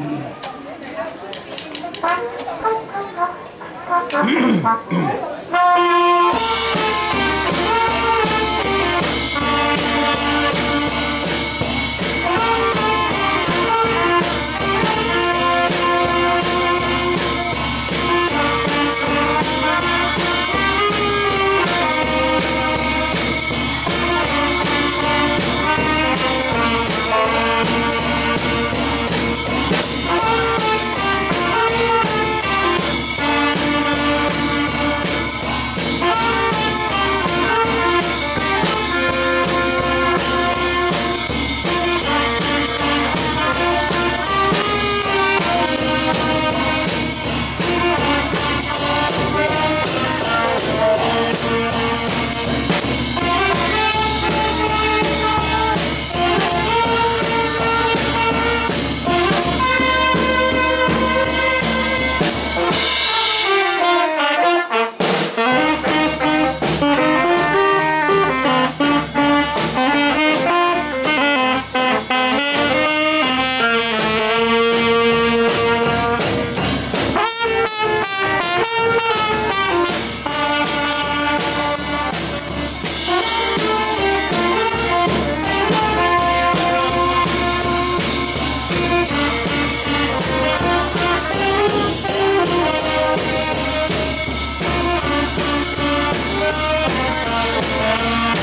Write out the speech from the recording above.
Mm-hmm. Música